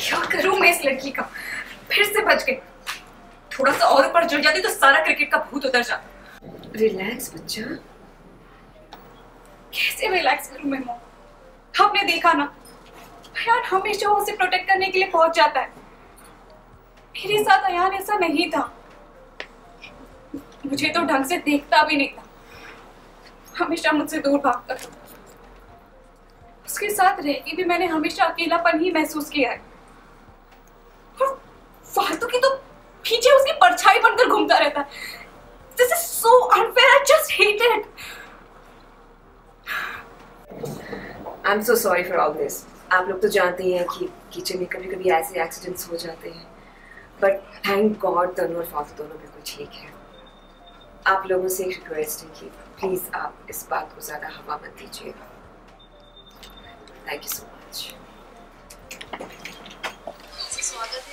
इस लड़की का? फिर से बच गई। थोड़ा सा और ऊपर जुड़ जाती तो सारा क्रिकेट का भूत उतर जाता। रिलैक्स बच्चा। कैसे रिलैक्स करूँ मैं आपने देखा ना? अयान हमेशा उसे प्रोटेक्ट करने के लिए पहुँच जाता है। मेरे साथ अयान ऐसा नहीं था। मुझे तो ढंग से देखता भी नहीं था। हमेशा मुझसे दूर भागता था। उसके साथ रह भी मैंने हमेशा अकेलापन ही महसूस किया है। फालतू की तो पीछे उसकी परछाई बनकर घूमता रहता है। This is so unfair I just hate it I am so sorry for all this आप लोग तो जानते ही हैं कि किचन में कभी कभी ऐसे एक्सीडेंट्स हो जाते हैं। बट थैंक गॉड तनु और फालतू दोनों बिल्कुल ठीक है। आप लोगों से एक रिक्वेस्ट है कि प्लीज़ आप इस बात को ज़्यादा हवा मत दीजिएगा थैंक यू सो मच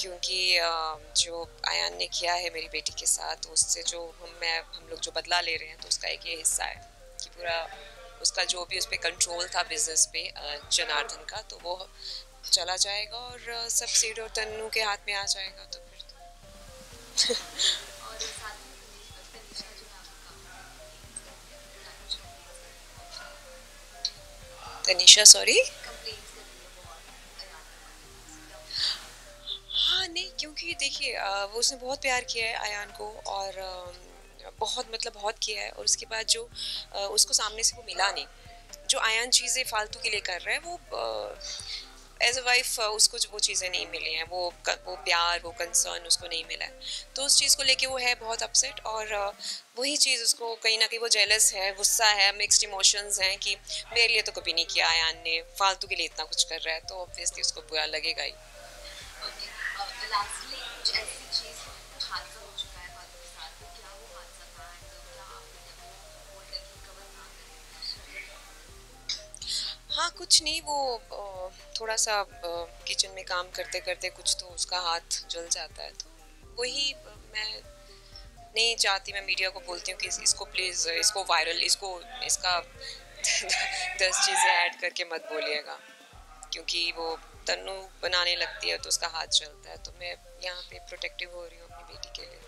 क्योंकि जो आयान ने किया है मेरी बेटी के साथ, उससे जो हम, मैं, हम लोग जो बदला ले रहे हैं तो उसका एक ये हिस्सा है कि पूरा उसका जो भी उस पर कंट्रोल था बिज़नेस पे जनार्दन का तो वो चला जाएगा और सब सीड और तन्नू के हाथ में आ जाएगा तो फिर तो। तनीषा सॉरी हाँ नहीं, क्योंकि देखिए वो उसने बहुत प्यार किया है आयान को और बहुत मतलब बहुत किया है और उसके बाद जो उसको सामने से वो मिला नहीं। जो आयान चीज़ें फालतू के लिए कर रहा है, वो एज अ वाइफ उसको वो चीज़ें नहीं मिली हैं, वो वो प्यार, वो कंसर्न उसको नहीं मिला है। तो उस चीज़ को लेके वो है बहुत अपसेट और वही चीज़ उसको कहीं ना कहीं वो जेलस है, गुस्सा है मिक्सड इमोशंस हैं कि मेरे लिए तो कभी नहीं किया आयान ने, फालतू के लिए इतना कुछ कर रहा है तो ऑब्वियसली उसको बुरा लगेगा ही। तो हाँ कुछ नहीं, वो थोड़ा सा किचन में काम करते करते कुछ तो उसका हाथ जल जाता है तो वही मैं नहीं चाहती, मैं मीडिया को बोलती हूँ कि इसको प्लीज़ इसको वायरल इसको, इसका दस चीज़ें ऐड करके मत बोलिएगा, क्योंकि वो तन्नू बनाने लगती है तो उसका हाथ चलता है। तो मैं यहाँ पे प्रोटेक्टिव हो रही हूँ अपनी बेटी के लिए।